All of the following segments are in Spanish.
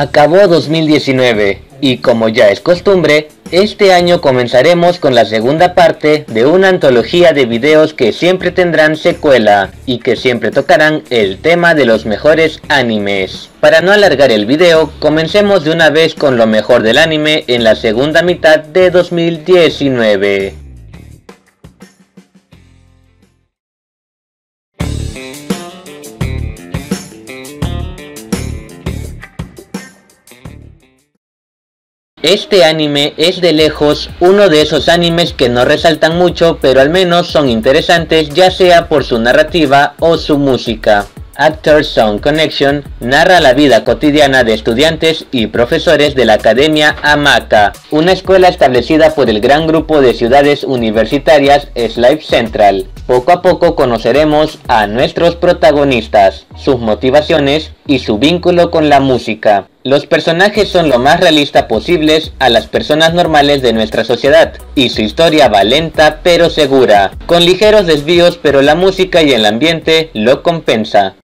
Acabó 2019 y como ya es costumbre, este año comenzaremos con la segunda parte de una antología de videos que siempre tendrán secuela y que siempre tocarán el tema de los mejores animes. Para no alargar el video, comencemos de una vez con lo mejor del anime en la segunda mitad de 2019. Este anime es de lejos uno de esos animes que no resaltan mucho pero al menos son interesantes ya sea por su narrativa o su música. Actor Sound Connection narra la vida cotidiana de estudiantes y profesores de la Academia Amaka, una escuela establecida por el gran grupo de ciudades universitarias Slive Central. Poco a poco conoceremos a nuestros protagonistas, sus motivaciones y su vínculo con la música. Los personajes son lo más realistas posibles a las personas normales de nuestra sociedad, y su historia va lenta pero segura, con ligeros desvíos pero la música y el ambiente lo compensa.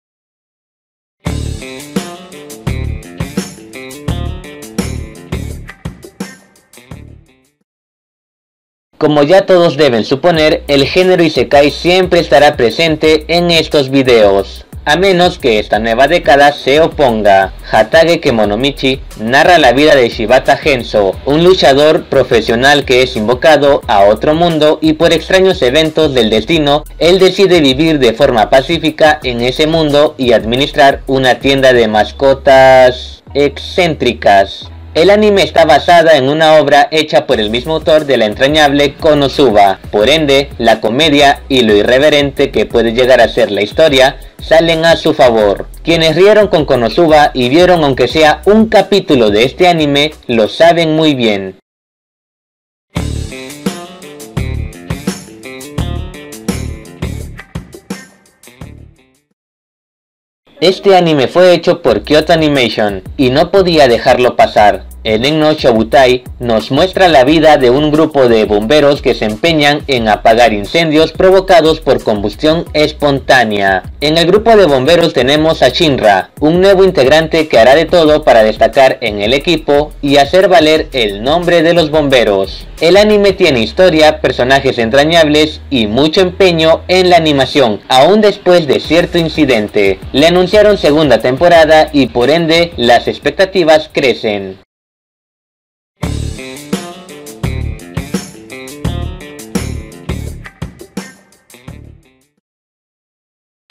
Como ya todos deben suponer, el género Isekai siempre estará presente en estos videos, a menos que esta nueva década se oponga. Hatage Kemonomichi narra la vida de Shibata Genso, un luchador profesional que es invocado a otro mundo y por extraños eventos del destino, él decide vivir de forma pacífica en ese mundo y administrar una tienda de mascotas excéntricas. El anime está basada en una obra hecha por el mismo autor de la entrañable Konosuba, por ende, la comedia y lo irreverente que puede llegar a ser la historia salen a su favor. Quienes rieron con Konosuba y vieron aunque sea un capítulo de este anime, lo saben muy bien. Este anime fue hecho por Kyoto Animation y no podía dejarlo pasar. El Enno Shobutai nos muestra la vida de un grupo de bomberos que se empeñan en apagar incendios provocados por combustión espontánea. En el grupo de bomberos tenemos a Shinra, un nuevo integrante que hará de todo para destacar en el equipo y hacer valer el nombre de los bomberos. El anime tiene historia, personajes entrañables y mucho empeño en la animación, aún después de cierto incidente. Le anunciaron segunda temporada y por ende las expectativas crecen.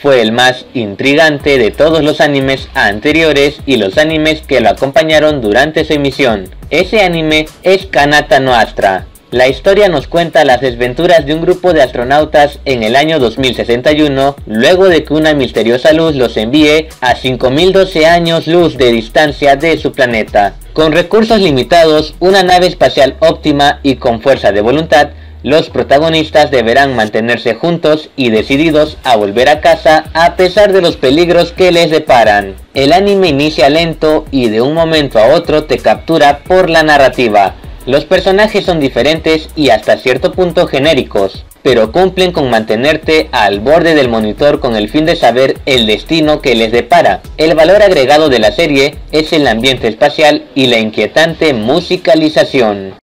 Fue el más intrigante de todos los animes anteriores y los animes que lo acompañaron durante su emisión. Ese anime es Kanata no Astra. La historia nos cuenta las desventuras de un grupo de astronautas en el año 2061, luego de que una misteriosa luz los envíe a 5012 años luz de distancia de su planeta. Con recursos limitados, una nave espacial óptima y con fuerza de voluntad, los protagonistas deberán mantenerse juntos y decididos a volver a casa a pesar de los peligros que les deparan. El anime inicia lento y de un momento a otro te captura por la narrativa. Los personajes son diferentes y hasta cierto punto genéricos, pero cumplen con mantenerte al borde del monitor con el fin de saber el destino que les depara. El valor agregado de la serie es el ambiente espacial y la inquietante musicalización.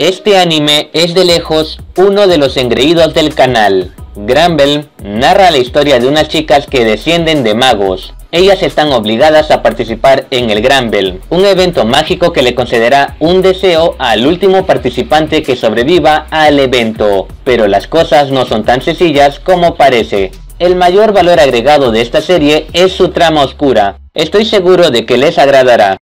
Este anime es de lejos uno de los engreídos del canal. Granbel narra la historia de unas chicas que descienden de magos. Ellas están obligadas a participar en el Granbel, un evento mágico que le concederá un deseo al último participante que sobreviva al evento. Pero las cosas no son tan sencillas como parece. El mayor valor agregado de esta serie es su trama oscura. Estoy seguro de que les agradará.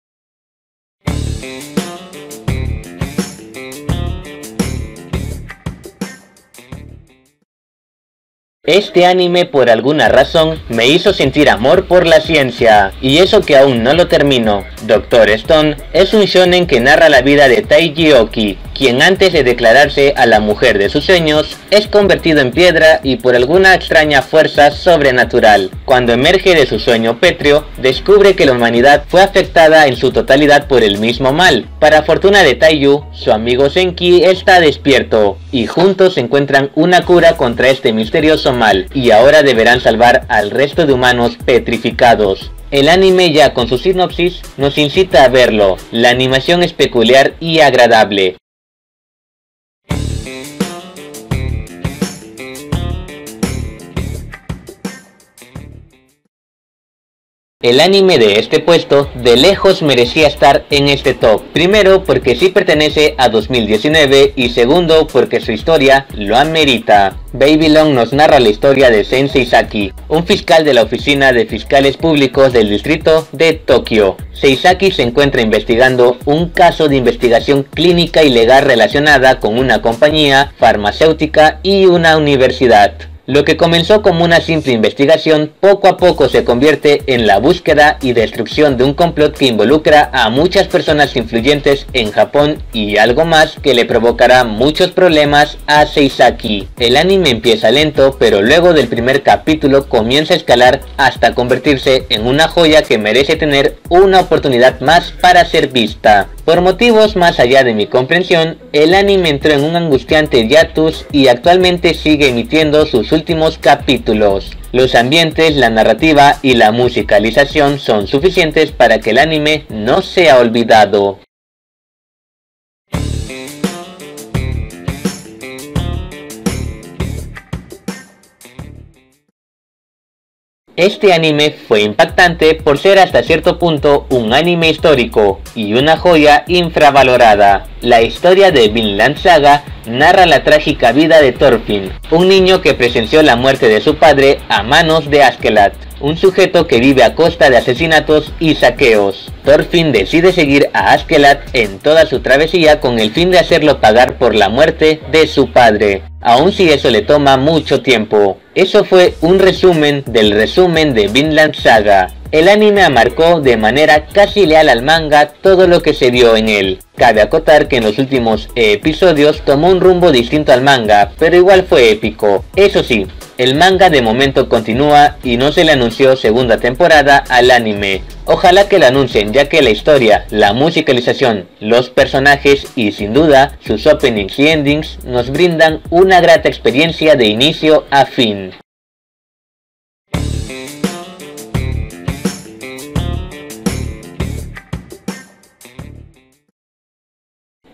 Este anime por alguna razón me hizo sentir amor por la ciencia, y eso que aún no lo termino. Doctor Stone es un shonen que narra la vida de Taiji Oki, quien antes de declararse a la mujer de sus sueños, es convertido en piedra y por alguna extraña fuerza sobrenatural. Cuando emerge de su sueño pétreo, descubre que la humanidad fue afectada en su totalidad por el mismo mal. Para fortuna de Taiyu, su amigo Senki está despierto, y juntos encuentran una cura contra este misterioso mal, y ahora deberán salvar al resto de humanos petrificados. El anime ya con su sinopsis nos incita a verlo, la animación es peculiar y agradable, El anime de este puesto de lejos merecía estar en este top. Primero porque sí pertenece a 2019 y segundo porque su historia lo amerita. Babylon nos narra la historia de Sensei Saki, un fiscal de la Oficina de Fiscales Públicos del Distrito de Tokio. Seisaki se encuentra investigando un caso de investigación clínica y legal relacionada con una compañía farmacéutica y una universidad. Lo que comenzó como una simple investigación poco a poco se convierte en la búsqueda y destrucción de un complot que involucra a muchas personas influyentes en Japón y algo más que le provocará muchos problemas a Seisaki. El anime empieza lento pero luego del primer capítulo comienza a escalar hasta convertirse en una joya que merece tener una oportunidad más para ser vista. Por motivos más allá de mi comprensión, el anime entró en un angustiante hiatus y actualmente sigue emitiendo sus últimos capítulos. Los ambientes, la narrativa y la musicalización son suficientes para que el anime no sea olvidado. Este anime fue impactante por ser hasta cierto punto un anime histórico y una joya infravalorada. La historia de Vinland Saga narra la trágica vida de Thorfinn, un niño que presenció la muerte de su padre a manos de Askelat, un sujeto que vive a costa de asesinatos y saqueos. Thorfinn decide seguir a Askelat en toda su travesía con el fin de hacerlo pagar por la muerte de su padre, aun si eso le toma mucho tiempo. Eso fue un resumen del resumen de Vinland Saga. El anime marcó de manera casi leal al manga todo lo que se vio en él. Cabe acotar que en los últimos episodios tomó un rumbo distinto al manga, pero igual fue épico. Eso sí, el manga de momento continúa y no se le anunció segunda temporada al anime. Ojalá que la anuncien ya que la historia, la musicalización, los personajes y sin duda sus openings y endings nos brindan una grata experiencia de inicio a fin.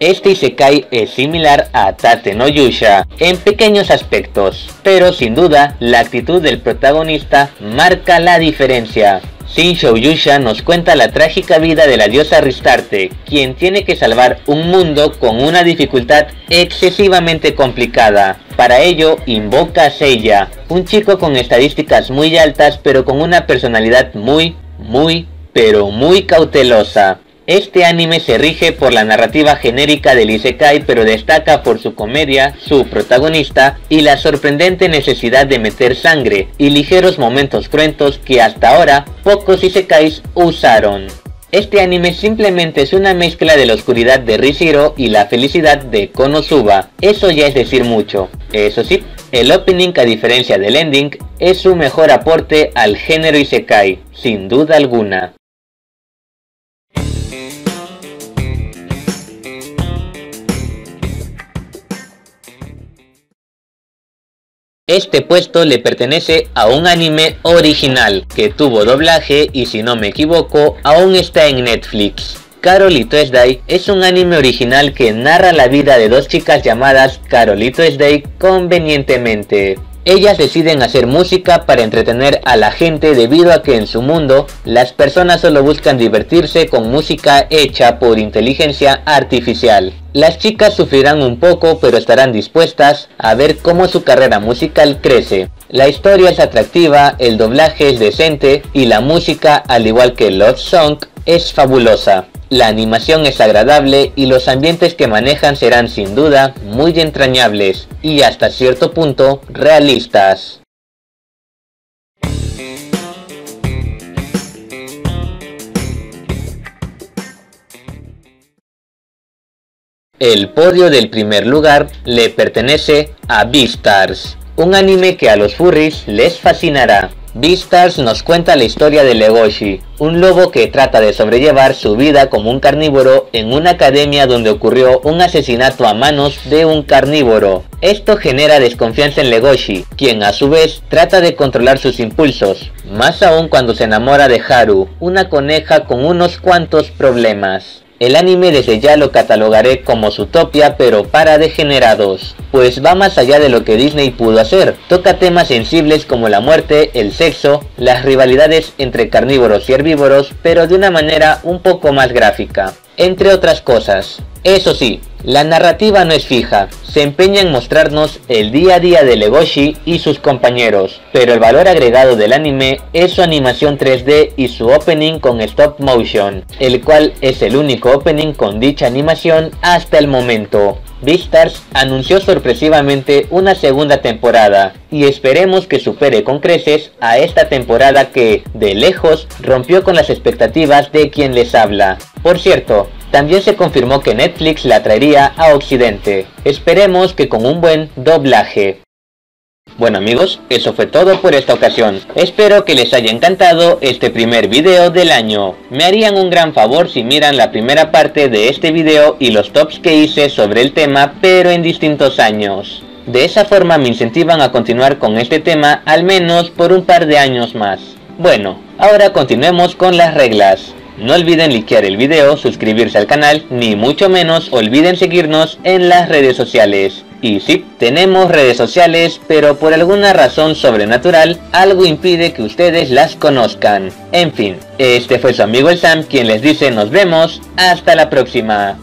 Este Isekai es similar a Tate no Yusha en pequeños aspectos, pero sin duda la actitud del protagonista marca la diferencia. Shinsho Yusha nos cuenta la trágica vida de la diosa Ristarte, quien tiene que salvar un mundo con una dificultad excesivamente complicada. Para ello invoca a Seiya, un chico con estadísticas muy altas pero con una personalidad muy, muy, pero muy cautelosa. Este anime se rige por la narrativa genérica del Isekai pero destaca por su comedia, su protagonista y la sorprendente necesidad de meter sangre y ligeros momentos cruentos que hasta ahora pocos Isekais usaron. Este anime simplemente es una mezcla de la oscuridad de Rishiro y la felicidad de Konosuba, eso ya es decir mucho. Eso sí, el opening a diferencia del ending es su mejor aporte al género Isekai, sin duda alguna. Este puesto le pertenece a un anime original que tuvo doblaje y si no me equivoco aún está en Netflix. Carol Tuesday es un anime original que narra la vida de dos chicas llamadas Carol y Tuesday convenientemente. Ellas deciden hacer música para entretener a la gente debido a que en su mundo las personas solo buscan divertirse con música hecha por inteligencia artificial. Las chicas sufrirán un poco pero estarán dispuestas a ver cómo su carrera musical crece. La historia es atractiva, el doblaje es decente y la música, al igual que Love Song, es fabulosa. La animación es agradable y los ambientes que manejan serán sin duda muy entrañables y hasta cierto punto realistas. El podio del primer lugar le pertenece a Beastars, un anime que a los furries les fascinará. Beastars nos cuenta la historia de Legoshi, un lobo que trata de sobrellevar su vida como un carnívoro en una academia donde ocurrió un asesinato a manos de un carnívoro. Esto genera desconfianza en Legoshi, quien a su vez trata de controlar sus impulsos, más aún cuando se enamora de Haru, una coneja con unos cuantos problemas. El anime desde ya lo catalogaré como Zootopia pero para degenerados, pues va más allá de lo que Disney pudo hacer. Toca temas sensibles como la muerte, el sexo, las rivalidades entre carnívoros y herbívoros, pero de una manera un poco más gráfica, entre otras cosas. Eso sí, la narrativa no es fija, se empeña en mostrarnos el día a día de Legoshi y sus compañeros, pero el valor agregado del anime es su animación 3D y su opening con stop motion, el cual es el único opening con dicha animación hasta el momento. Beastars anunció sorpresivamente una segunda temporada y esperemos que supere con creces a esta temporada que, de lejos, rompió con las expectativas de quien les habla. Por cierto, también se confirmó que Netflix la traería a Occidente. Esperemos que con un buen doblaje. Bueno amigos, eso fue todo por esta ocasión. Espero que les haya encantado este primer video del año. Me harían un gran favor si miran la primera parte de este video y los tops que hice sobre el tema pero en distintos años. De esa forma me incentivan a continuar con este tema al menos por un par de años más. Bueno, ahora continuemos con las reglas. No olviden likear el video, suscribirse al canal, ni mucho menos olviden seguirnos en las redes sociales. Y sí, tenemos redes sociales, pero por alguna razón sobrenatural, algo impide que ustedes las conozcan. En fin, este fue su amigo el Sam quien les dice nos vemos, hasta la próxima.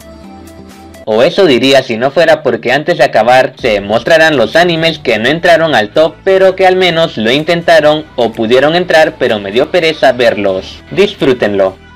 O eso diría si no fuera porque antes de acabar se mostrarán los animes que no entraron al top pero que al menos lo intentaron o pudieron entrar pero me dio pereza verlos. Disfrútenlo.